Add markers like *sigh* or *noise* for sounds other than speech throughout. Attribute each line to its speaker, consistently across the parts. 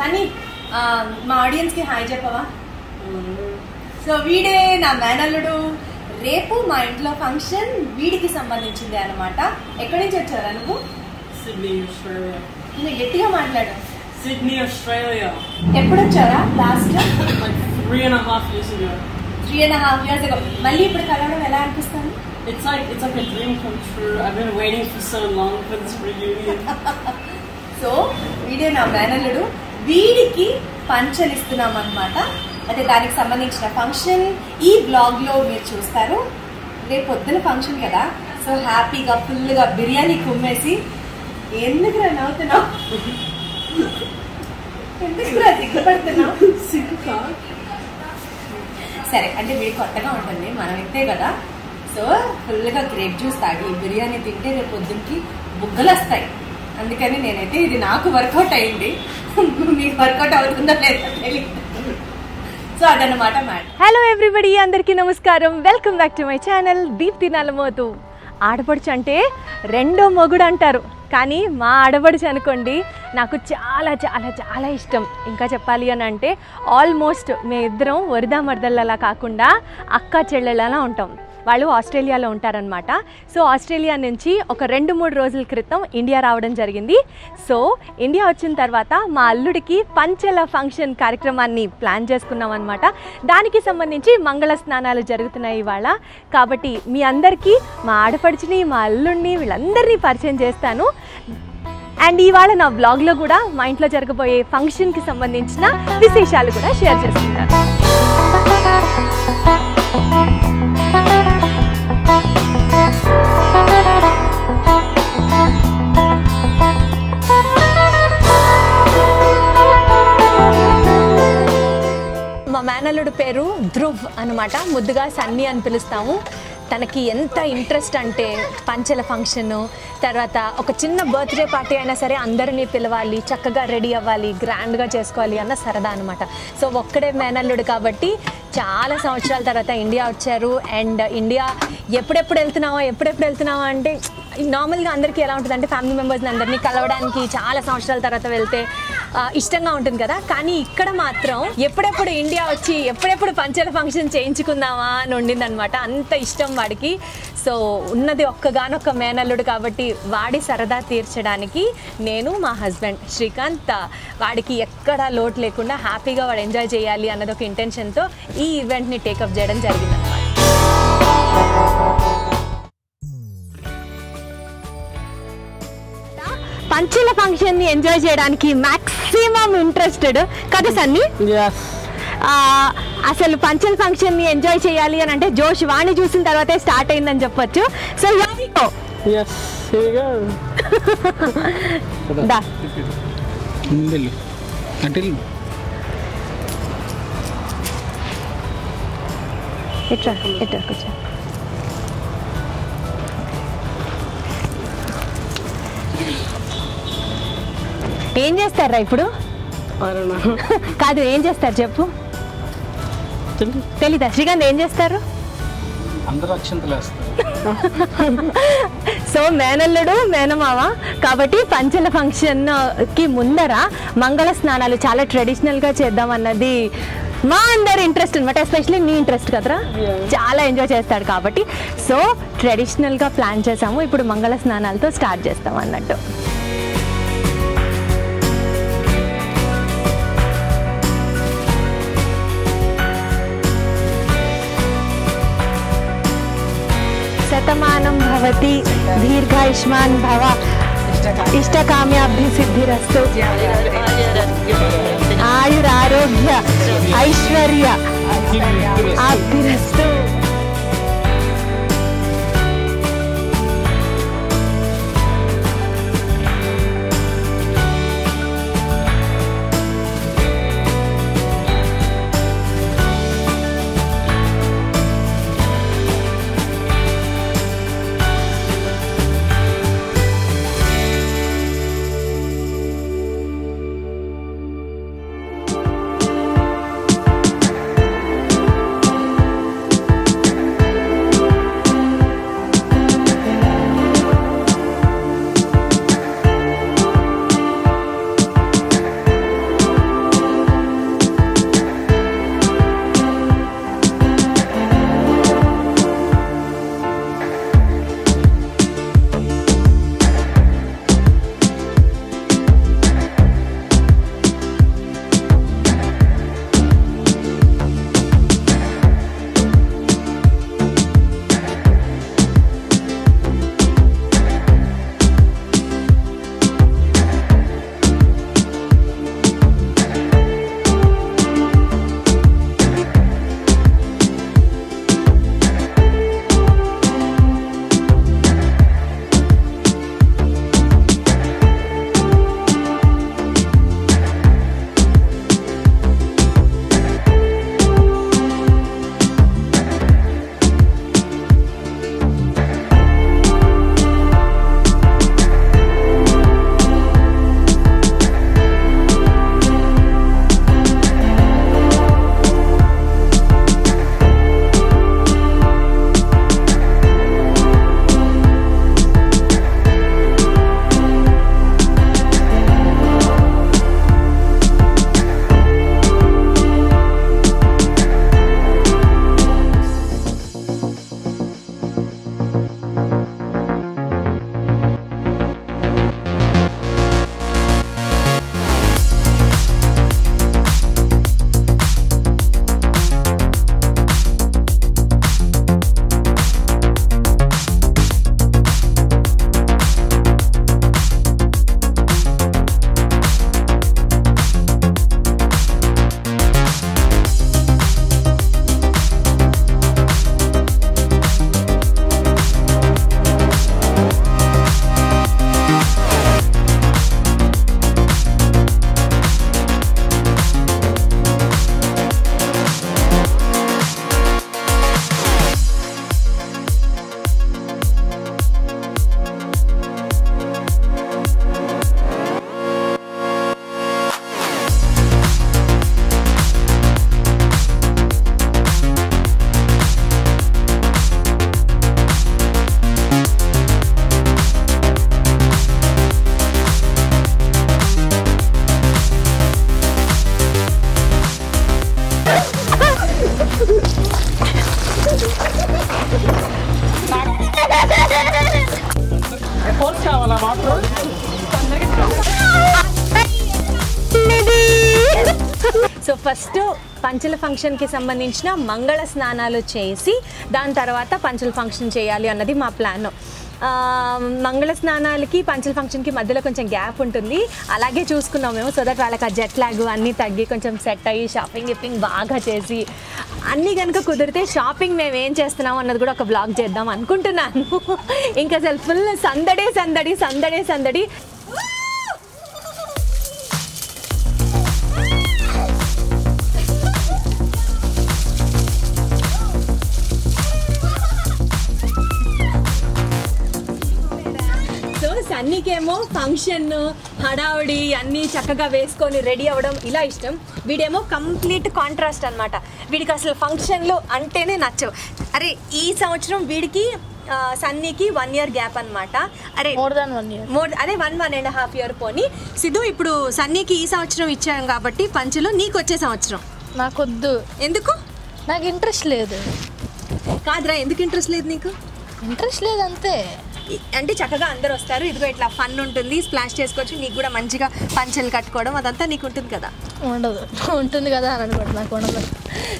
Speaker 1: కానీ మా ఆడియన్స్కి హాయ్ చెప్పవా సో వీడే నా మేనల్లుడు రేపు మా ఇంట్లో ఫంక్షన్ వీడికి సంబంధించింది అన్నమాట ఎక్కడి నుంచి వచ్చారా నువ్వు
Speaker 2: Sydney, Australia.
Speaker 1: నువ్వు గట్టిగా మాట్లాడు
Speaker 2: Sydney, Australia.
Speaker 1: ఎప్పుడు వచ్చారా last
Speaker 2: a half years ago.
Speaker 1: Three and half years మళ్ళీ ఇప్పుడు కలవడం ఎలా అనిపిస్తుంది
Speaker 2: It's like it's like a dream come true. I've been waiting for so long for this reunion. *laughs*
Speaker 1: So వీడే నా మేనల్లుడు వీడికి పంచలు ఇస్తున్నాం అనమాట అంటే దానికి సంబంధించిన ఫంక్షన్ ఈ బ్లాగ్లో మీరు చూస్తారు. రేపు పొద్దున ఫంక్షన్ కదా. సో హ్యాపీగా ఫుల్గా బిర్యానీ కుమ్మేసి ఎందుకు రా నవ్వుతున్నావు? ఎందుకు రా సిగ్గుపడుతున్నావు సరే అంటే వీడి కొత్తగా ఉంటుంది. మనం ఇంతే కదా. సో ఫుల్గా గ్రేప్ జ్యూస్ తాగి బిర్యానీ తింటే రేపు పొద్దున్నకి బుగ్గలు వస్తాయి అందుకని నేనైతే ఇది నాకు వర్కౌట్ అయింది. మీకు వర్కౌట్ అవుతుందో లేదో తెలియదు సో మ్యాటర్.
Speaker 3: హలో ఎవ్రీబడి అందరికీ నమస్కారం. Welcome back to my channel Deepthi Nalamothu ఆడపడుచు అంటే రెండో మొగుడు అంటారు. కానీ మా ఆడపడుచు అనుకోండి నాకు చాలా చాలా చాలా ఇష్టం. ఇంకా చెప్పాలి అని అంటే ఆల్మోస్ట్ మేము ఇద్దరం వరిదా మర్దళ్ళలా కాకుండా అక్క చెల్లెళ్ళలా ఉంటాం. వాళ్ళు ఆస్ట్రేలియాలో ఉంటారనమాట సో ఆస్ట్రేలియా నుంచి ఒక రెండు మూడు రోజుల క్రితం ఇండియా రావడం జరిగింది. సో ఇండియా వచ్చిన తర్వాత మా అల్లుడికి పంచెల ఫంక్షన్ కార్యక్రమాన్ని ప్లాన్ చేసుకున్నాం అనమాట దానికి సంబంధించి మంగళ స్నానాలు జరుగుతున్నాయి ఇవాళ. కాబట్టి మీ అందరికీ మా ఆడపడుచుని మా అల్లుడిని వీళ్ళందరినీ పరిచయం చేస్తాను. అండ్ ఇవాళ నా బ్లాగ్లో కూడా మా ఇంట్లో జరగబోయే ఫంక్షన్కి సంబంధించిన విశేషాలు కూడా షేర్ చేసుకుంటాను. అనమాట ముద్దుగా సన్నీ అని పిలుస్తాము. తనకి ఎంత ఇంట్రెస్ట్ అంటే పంచెల ఫంక్షన్ తర్వాత ఒక చిన్న బర్త్డే పార్టీ అయినా సరే అందరినీ పిలవాలి చక్కగా రెడీ అవ్వాలి గ్రాండ్గా చేసుకోవాలి అన్న సరదా అనమాట సో ఒక్కడే మేనల్లుడు కాబట్టి చాలా సంవత్సరాల తర్వాత ఇండియా వచ్చారు. అండ్ ఇండియా ఎప్పుడెప్పుడు వెళ్తున్నావా ఎప్పుడెప్పుడు వెళ్తున్నావా అంటే నార్మల్గా అందరికీ ఎలా ఉంటుంది అంటే ఫ్యామిలీ మెంబర్స్ని అందరినీ కలవడానికి చాలా సంవత్సరాల తర్వాత వెళ్తే ఇష్టంగా ఉంటుంది కదా. కానీ ఇక్కడ మాత్రం ఎప్పుడెప్పుడు ఇండియా వచ్చి ఎప్పుడెప్పుడు పంచల ఫంక్షన్ చేయించుకుందామా అని ఉండిందనమాట అంత ఇష్టం వాడికి. సో ఉన్నది ఒక్కగానొక్క మేనల్లుడు కాబట్టి వాడి సరదా తీర్చడానికి నేను మా హస్బెండ్ శ్రీకాంత్ వాడికి ఎక్కడా లోటు లేకుండా హ్యాపీగా వాడు ఎంజాయ్ చేయాలి అన్నది ఒక ఇంటెన్షన్తో ఈ ఈవెంట్ని టేకప్ చేయడం జరిగిందనమాట పంచుల ఫంక్షన్ని ఎంజాయ్ చేయడానికి మ్యాక్స్ మాక్సిమం ఇంట్రెస్టెడ్ కదా సన్నీ?
Speaker 2: Yes.
Speaker 3: ఆ, అసలు పంచల్ ఫంక్షన్ని ఎంజాయ్ చేయాలి అని అంటే జోష్ వాణి చూసిన తర్వాతే స్టార్ట్ అయిందని చెప్పొచ్చు. సో ఇట్రా ఇట్రా ఏం చేస్తారా ఇప్పుడు. *laughs* కాదు ఏం చేస్తారు చెప్పు. తెలీదా. శ్రీకాంత్ ఏం చేస్తారు? *laughs* సో మేనల్లుడు మేనమామ కాబట్టి పంచల ఫంక్షన్కి ముందర మంగళ స్నానాలు చాలా ట్రెడిషనల్గా చేద్దాం అన్నది మా అందరి ఇంట్రెస్ట్ అనమాట ఎస్పెషల్లీ నీ ఇంట్రెస్ట్ కదరా? చాలా ఎంజాయ్ చేస్తాడు కాబట్టి. సో ట్రెడిషనల్గా ప్లాన్ చేసాము ఇప్పుడు మంగళ స్నానాలతో స్టార్ట్ చేస్తాం అన్నట్టు. वर्तमान भवती दीर्घायुष्मा भव। इष्ट इष्टकाम्याभिसिद्धिरस्तु। आयुरारोग्य ऐश्वर्य आप्तिरस्तु। సో ఫస్ట్ పంచల ఫంక్షన్కి సంబంధించిన మంగళ స్నానాలు చేసి దాని తర్వాత పంచల ఫంక్షన్ చేయాలి అన్నది మా ప్లాన్. మంగళ స్నానాలకి పంచల ఫంక్షన్కి మధ్యలో కొంచెం గ్యాప్ ఉంటుంది. అలాగే చూసుకున్నాం మేము. సో దట్ వాళ్ళకి ఆ జెట్ లాగ్ అన్నీ తగ్గి కొంచెం సెట్ అయ్యి షాపింగ్ గిప్పింగ్ బాగా చేసి అన్నీ కనుక కుదిరితే షాపింగ్ మేము ఏం చేస్తున్నాం అన్నది కూడా ఒక బ్లాగ్ చేద్దాం అనుకుంటున్నాను. *laughs* ఇంకా అసలు ఫుల్ సందడే సందడి సందడే సందడి. సన్నీకేమో ఫంక్షన్ హడావుడి అన్నీ చక్కగా వేసుకొని రెడీ అవ్వడం ఇలా ఇష్టం. వీడేమో కంప్లీట్ కాంట్రాస్ట్ అన్నమాట. వీడికి అసలు ఫంక్షన్లు అంటేనే నచ్చవు. అరే ఈ సంవత్సరం వీడికి సన్నీకి వన్ ఇయర్ గ్యాప్ అన్నమాట. అరే
Speaker 4: more than one year
Speaker 3: more అదే one one and half year పోని. సిద్ధు ఇప్పుడు సన్నీకి ఈ సంవత్సరం ఇచ్చాం కాబట్టి పంచులు నీకు వచ్చే సంవత్సరం.
Speaker 4: నాకొద్దు.
Speaker 3: ఎందుకు?
Speaker 4: నాకు ఇంట్రెస్ట్ లేదు.
Speaker 3: కాదురా ఎందుకు ఇంట్రెస్ట్ లేదు నీకు?
Speaker 4: ఇంట్రెస్ట్ లేదు అంతే
Speaker 3: అంటే చక్కగా అందరు వస్తారు. ఇదిగో ఇట్లా ఫన్ ఉంటుంది. స్ప్లాష్ చేసుకోవచ్చు. నీకు కూడా మంచిగా పంచెలు కట్టుకోవడం అదంతా నీకు ఉంటుంది కదా?
Speaker 4: ఉండదు. ఉంటుంది కదా అని అనుకోండి నాకు ఉండదు.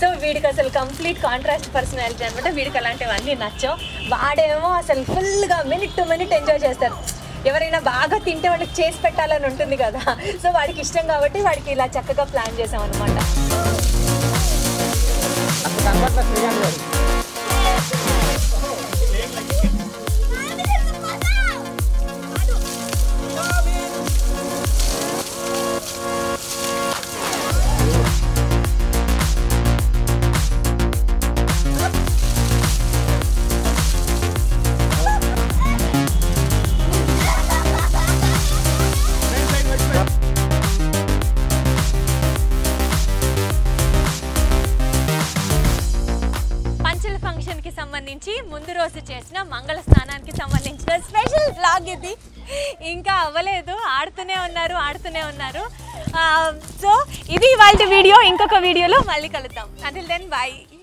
Speaker 3: సో వీడికి అసలు కంప్లీట్ కాంట్రాస్ట్ పర్సనాలిటీ అనమాట వీడికి అలాంటివన్నీ నచ్చవు. వాడేమో అసలు ఫుల్గా మినిట్ టు మినిట్ ఎంజాయ్ చేస్తారు. ఎవరైనా బాగా తింటే వాళ్ళకి చేసి పెట్టాలని ఉంటుంది కదా. సో వాడికి ఇష్టం కాబట్టి వాడికి ఇలా చక్కగా ప్లాన్ చేసాం అనమాట ముందు రోజు చేసిన మంగళ స్నానానికి సంబంధించిన స్పెషల్ బ్లాగ్ ఇది. ఇంకా అవ్వలేదు. ఆడుతూనే ఉన్నారు ఆడుతూనే ఉన్నారు. సో ఇది వాళ్ళ వీడియో. ఇంకొక వీడియోలో మళ్ళీ కలుద్దాం. Until then bye